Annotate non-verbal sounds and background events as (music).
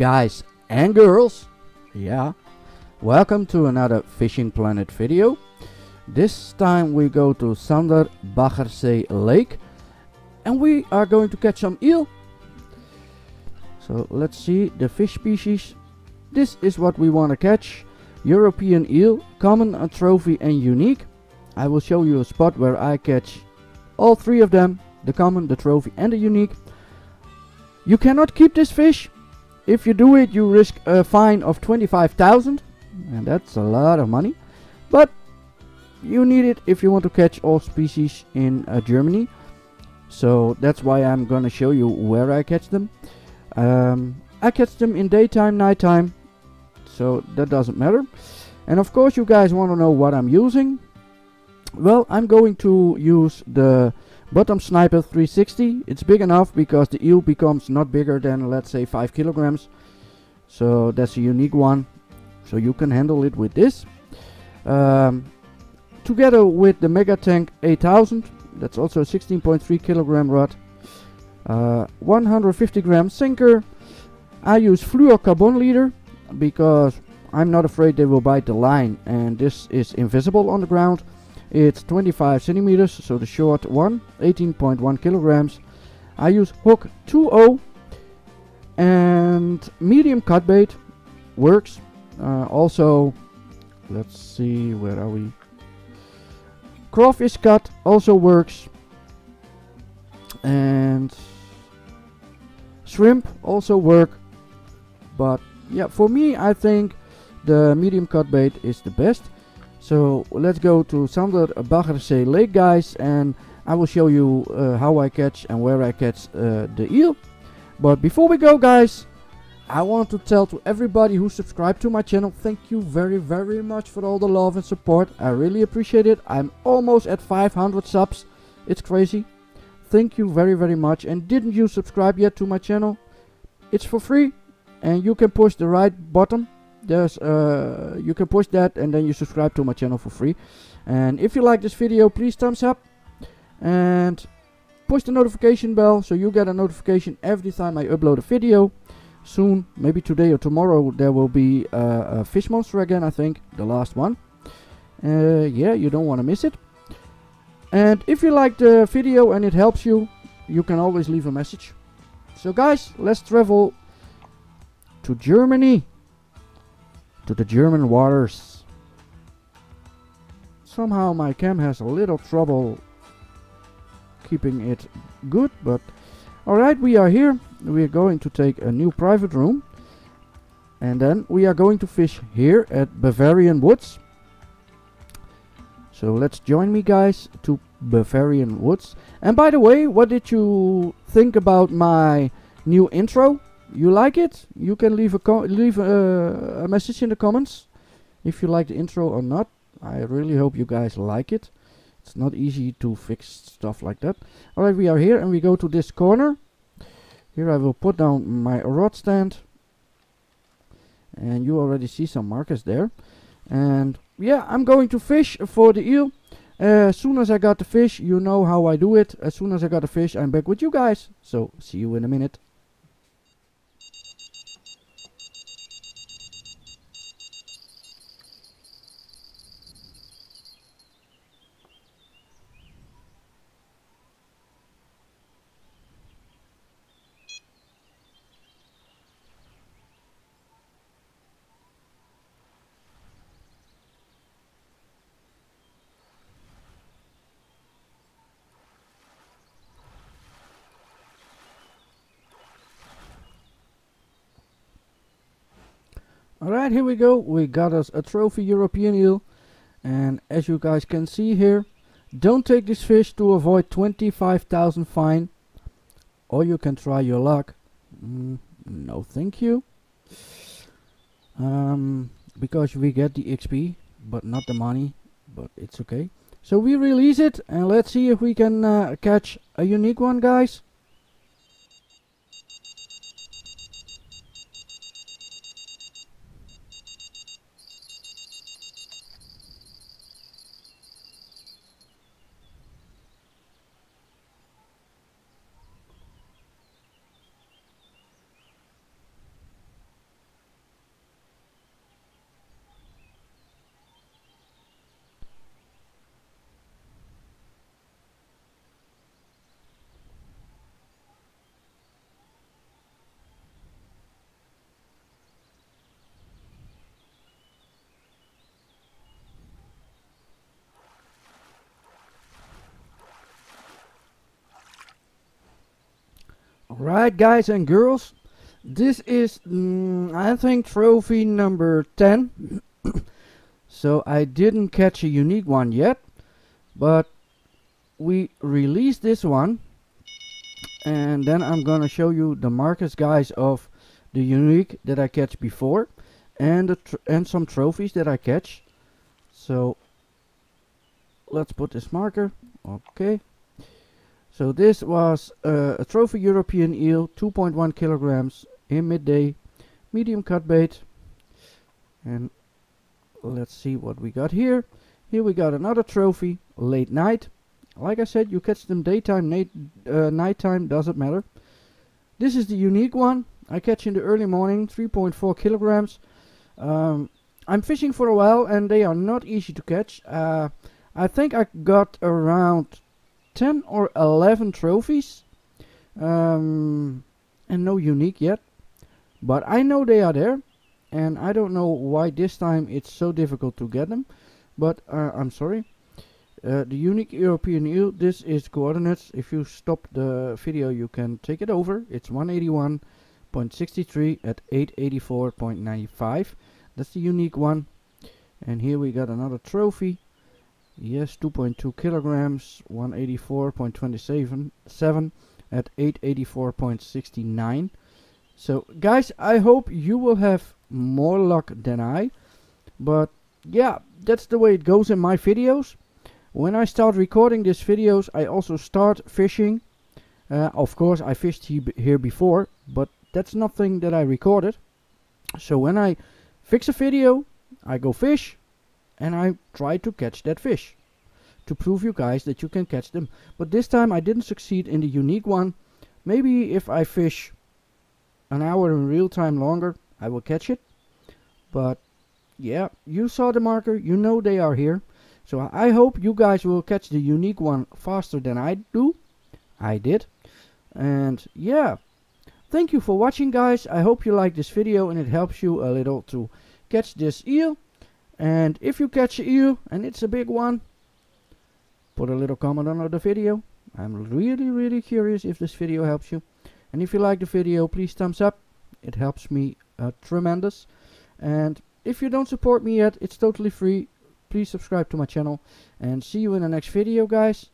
guys and girls. Yeah, welcome to another Fishing Planet video. This time we go to Sander Baggersee Lake and we are going to catch some eel. So let's see the fish species. This is what we want to catch. European eel, common, a trophy and unique. I will show you a spot where I catch all three of them. The common, the trophy and the unique. You cannot keep this fish. If you do it, you risk a fine of 25,000 and that's a lot of money. But you need it if you want to catch all species in uh, Germany. So that's why I'm gonna show you where I catch them. Um, I catch them in daytime, nighttime, so that doesn't matter. And of course you guys want to know what I'm using. Well, I'm going to use the Bottom Sniper 360. It's big enough because the eel becomes not bigger than let's say 5 kilograms. So that's a unique one. So you can handle it with this. Um, together with the Mega Tank 8000. That's also a 16.3 kilogram rod. Uh, 150 gram sinker. I use fluorocarbon leader because I'm not afraid they will bite the line and this is invisible on the ground. It's 25 centimeters, so the short one, 18.1 kilograms. I use hook 2.0 and medium cut bait works. Uh, also, let's see, where are we? Crawfish cut also works. And shrimp also work. But yeah, for me, I think the medium cut bait is the best. So let's go to Sander Baggersee Lake guys and I will show you uh, how I catch and where I catch uh, the eel. But before we go guys, I want to tell to everybody who subscribed to my channel, thank you very very much for all the love and support. I really appreciate it. I'm almost at 500 subs. It's crazy. Thank you very very much. And didn't you subscribe yet to my channel? It's for free and you can push the right button there's uh, you can push that and then you subscribe to my channel for free. And if you like this video please thumbs up and push the notification bell so you get a notification every time I upload a video. Soon maybe today or tomorrow there will be uh, a fish monster again I think the last one. Uh, yeah you don't want to miss it. And if you like the video and it helps you you can always leave a message. So guys let's travel to Germany to the German waters. Somehow my cam has a little trouble keeping it good, but alright, we are here. We are going to take a new private room. And then we are going to fish here at Bavarian Woods. So let's join me guys to Bavarian Woods. And by the way, what did you think about my new intro? You like it, you can leave a leave a, a message in the comments if you like the intro or not. I really hope you guys like it. It's not easy to fix stuff like that. Alright, we are here and we go to this corner. Here I will put down my rod stand. And you already see some markers there. And yeah, I'm going to fish for the eel. As soon as I got the fish, you know how I do it. As soon as I got the fish, I'm back with you guys. So, see you in a minute. Alright, here we go. We got us a trophy European eel. And as you guys can see here, don't take this fish to avoid 25,000 fine. Or you can try your luck. Mm, no, thank you. Um, because we get the XP, but not the money. But it's okay. So we release it and let's see if we can uh, catch a unique one, guys. Right, guys and girls, this is, mm, I think, trophy number 10. (coughs) so I didn't catch a unique one yet, but we released this one. And then I'm gonna show you the markers, guys, of the unique that I catch before, and and some trophies that I catch. So let's put this marker. Okay. So this was uh, a trophy European eel, 2.1 kilograms in midday, medium cut bait. And let's see what we got here. Here we got another trophy, late night. Like I said, you catch them daytime, night, uh, nighttime, doesn't matter. This is the unique one. I catch in the early morning, 3.4 kilograms. Um, I'm fishing for a while and they are not easy to catch. Uh, I think I got around 10 or 11 trophies. Um, and no unique yet. But I know they are there. And I don't know why this time it's so difficult to get them. But uh, I'm sorry. Uh, the unique European eel, this is coordinates. If you stop the video, you can take it over. It's 181.63 at 884.95. That's the unique one. And here we got another trophy. Yes, 2.2 kilograms, 184.27 at 884.69. So, guys, I hope you will have more luck than I. But, yeah, that's the way it goes in my videos. When I start recording these videos, I also start fishing. Uh, of course, I fished he here before, but that's nothing that I recorded. So when I fix a video, I go fish, and I tried to catch that fish to prove you guys that you can catch them. But this time I didn't succeed in the unique one. Maybe if I fish an hour in real time longer, I will catch it. But yeah, you saw the marker, you know they are here. So I hope you guys will catch the unique one faster than I do. I did. And yeah, thank you for watching guys. I hope you like this video and it helps you a little to catch this eel. And if you catch an eel and it's a big one, put a little comment under the video. I'm really really curious if this video helps you. And if you like the video, please thumbs up. It helps me uh, tremendous. And if you don't support me yet, it's totally free. Please subscribe to my channel. And see you in the next video, guys.